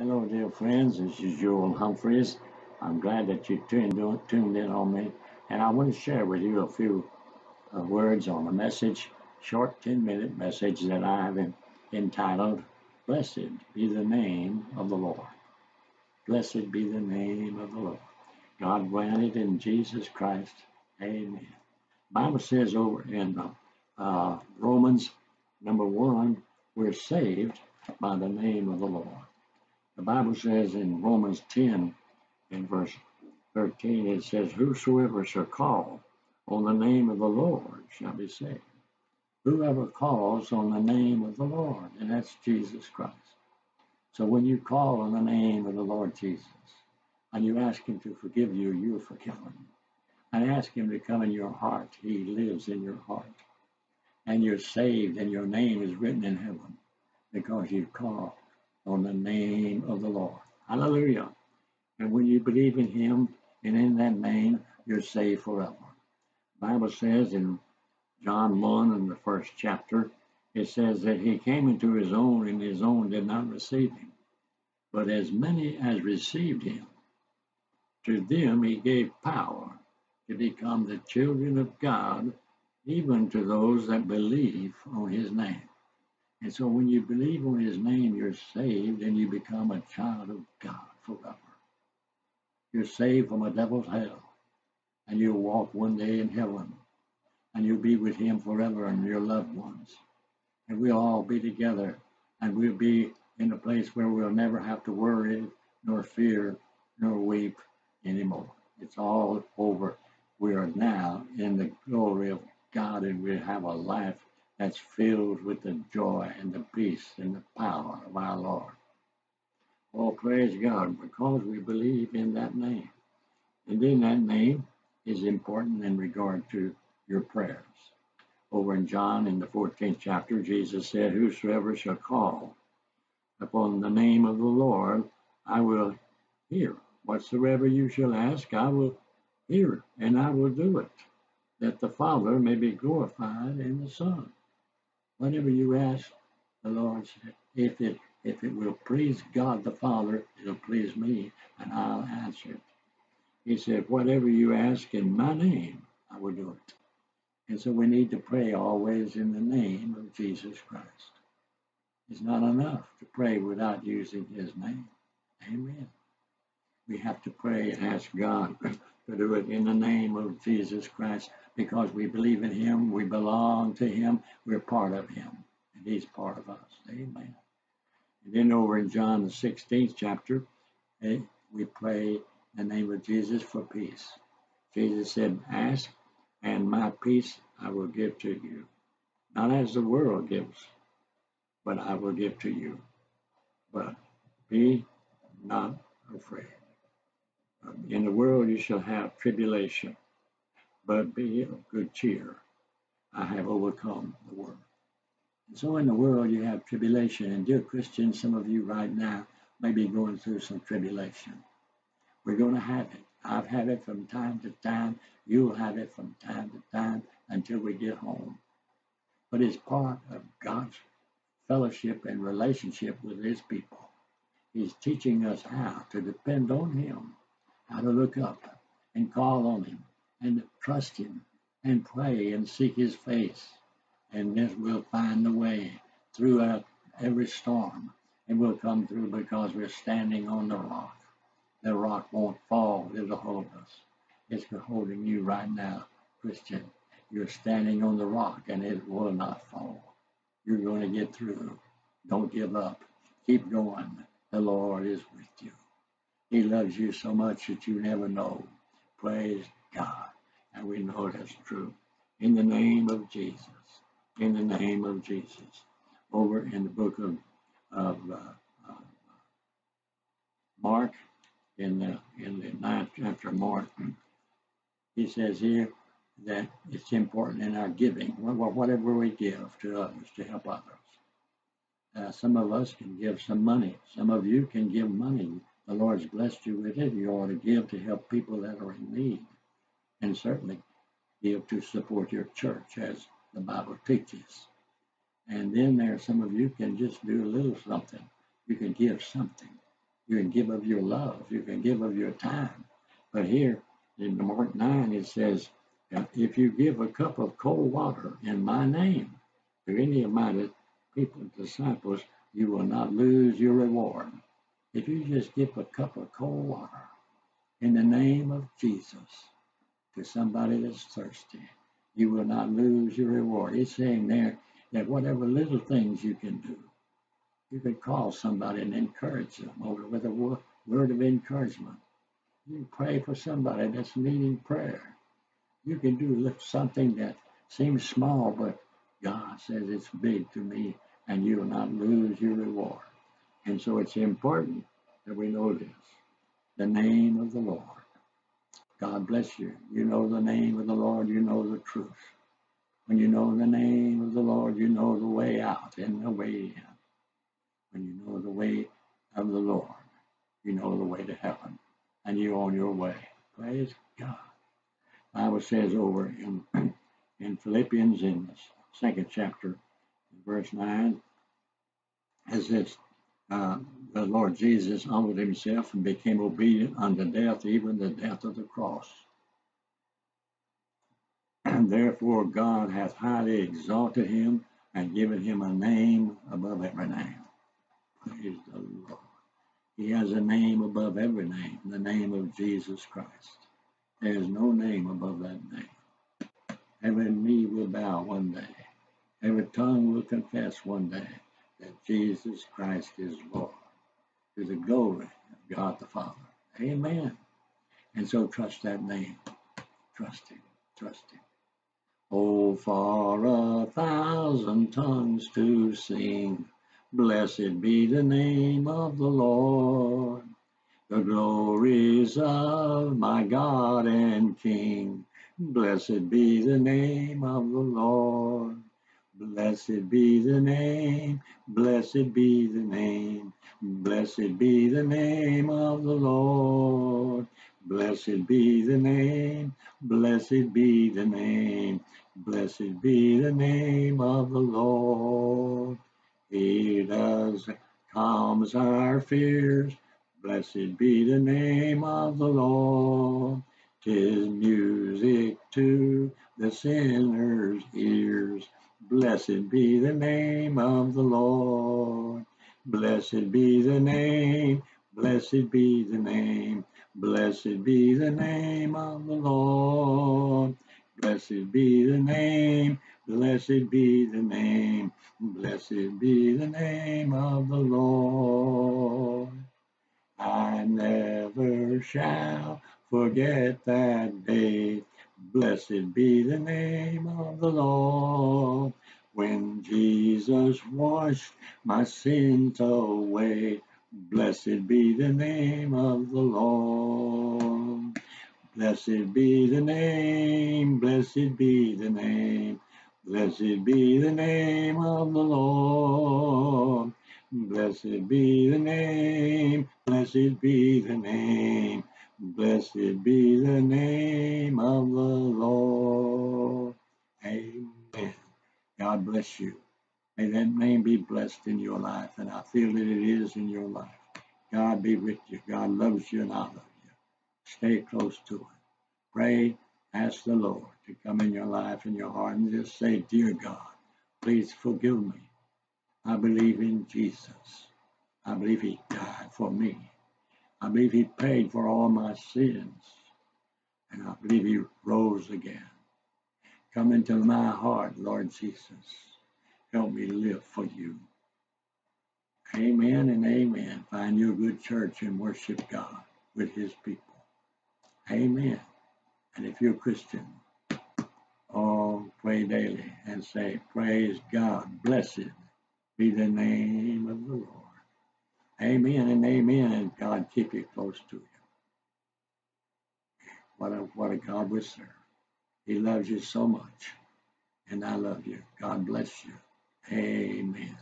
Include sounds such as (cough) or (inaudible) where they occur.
Hello, dear friends. This is Ewell Humphreys. I'm glad that you tuned, tuned in on me. And I want to share with you a few uh, words on a message, short 10 minute message that I have entitled, Blessed be the name of the Lord. Blessed be the name of the Lord. God granted in Jesus Christ. Amen. Bible says over in uh, uh, Romans number one, we're saved by the name of the Lord. The Bible says in Romans 10 in verse 13, it says, Whosoever shall call on the name of the Lord shall be saved. Whoever calls on the name of the Lord, and that's Jesus Christ. So when you call on the name of the Lord Jesus and you ask Him to forgive you, you're forgiven. And ask Him to come in your heart, He lives in your heart. And you're saved, and your name is written in heaven because you've called on the name of the Lord. Hallelujah. And when you believe in him and in that name, you're saved forever. Bible says in John 1 in the first chapter, it says that he came into his own and his own did not receive him. But as many as received him, to them he gave power to become the children of God, even to those that believe on his name. And so when you believe on his name, you're saved and you become a child of God forever. You're saved from a devil's hell. And you'll walk one day in heaven. And you'll be with him forever and your loved ones. And we'll all be together. And we'll be in a place where we'll never have to worry, nor fear, nor weep anymore. It's all over. We are now in the glory of God and we have a life that's filled with the joy and the peace and the power of our Lord. Oh, praise God, because we believe in that name. And then that name is important in regard to your prayers. Oh, Over in John, in the 14th chapter, Jesus said, Whosoever shall call upon the name of the Lord, I will hear. Whatsoever you shall ask, I will hear, and I will do it, that the Father may be glorified in the Son. Whatever you ask, the Lord if it if it will please God the Father, it'll please me, and I'll answer it. He said, Whatever you ask in my name, I will do it. And so we need to pray always in the name of Jesus Christ. It's not enough to pray without using his name. Amen. We have to pray and ask God (laughs) to do it in the name of Jesus Christ because we believe in him, we belong to him, we're part of him, and he's part of us. Amen. And then over in John the 16th chapter, eh, we pray the name of Jesus for peace. Jesus said, Ask, and my peace I will give to you. Not as the world gives, but I will give to you. But be not afraid. In the world you shall have tribulation, but be of good cheer. I have overcome the world. And so in the world you have tribulation. And dear Christians, some of you right now may be going through some tribulation. We're going to have it. I've had it from time to time. You'll have it from time to time until we get home. But it's part of God's fellowship and relationship with His people. He's teaching us how to depend on Him, how to look up and call on Him and trust Him and pray and seek His face. And this will find the way throughout every storm. And we'll come through because we're standing on the rock. The rock won't fall, it'll hold us. It's holding you right now, Christian. You're standing on the rock and it will not fall. You're going to get through. Don't give up. Keep going. The Lord is with you. He loves you so much that you never know. Praise God. And we know that's true. In the name of Jesus. In the name of Jesus. Over in the book of, of uh, uh, Mark, in the in the ninth chapter Mark, he says here that it's important in our giving, whatever we give to others to help others. Uh, some of us can give some money. Some of you can give money. The Lord's blessed you with it. You ought to give to help people that are in need, and certainly give to support your church, as the Bible teaches. And then there, are some of you can just do a little something. You can give something. You can give of your love. You can give of your time. But here in Mark 9, it says, if you give a cup of cold water in my name to any of my people, disciples, you will not lose your reward. If you just give a cup of cold water in the name of Jesus to somebody that's thirsty, you will not lose your reward. He's saying there that whatever little things you can do, you can call somebody and encourage them over with a word of encouragement. You pray for somebody that's needing prayer. You can do something that seems small, but God says it's big to me, and you will not lose your reward. And so it's important that we know this the name of the Lord. God bless you. You know the name of the Lord, you know the truth. When you know the name of the Lord, you know the way out and the way in. When you know the way of the Lord, you know the way to heaven, and you're on your way. Praise God. Bible says over in, (clears throat) in Philippians in the second chapter, verse 9, as this uh, the Lord Jesus humbled himself and became obedient unto death, even the death of the cross. And (clears throat) therefore God hath highly exalted him and given him a name above every name. Praise the Lord. He has a name above every name, the name of Jesus Christ. There is no name above that name. Every knee will bow one day. Every tongue will confess one day that Jesus Christ is Lord to the glory of God the Father. Amen. And so trust that name. Trust Him. Trust Him. Oh, for a thousand tongues to sing, blessed be the name of the Lord. The glories of my God and King, blessed be the name of the Lord. Blessed be the name, blessed be the name, blessed be the name of the Lord. Blessed be the name, blessed be the name, blessed be the name of the Lord. He does calms our fears, blessed be the name of the Lord. Tis music to the sinner's ears Blessed be the name of the Lord. Blessed be the name, blessed be the name, blessed be the name of the Lord. Blessed be the name, blessed be the name, blessed be the name of the Lord. I never shall forget that day. Blessed be the name of the Lord. When Jesus washed my sins away, blessed be the name of the Lord. Blessed be the name, blessed be the name, blessed be the name of the Lord. Blessed be the name, blessed be the name, blessed be the name of the Lord. Amen. God bless you. May that name be blessed in your life, and I feel that it is in your life. God be with you. God loves you, and I love you. Stay close to Him. Pray, ask the Lord to come in your life and your heart, and just say, Dear God, please forgive me. I believe in Jesus. I believe He died for me. I believe He paid for all my sins. And I believe He rose again. Come into my heart, Lord Jesus. Help me live for you. Amen and amen. Find you a good church and worship God with his people. Amen. And if you're a Christian, oh, pray daily and say, Praise God. Blessed be the name of the Lord. Amen and amen. And God keep you close to you. What a, what a God we serve. He loves you so much. And I love you. God bless you. Amen.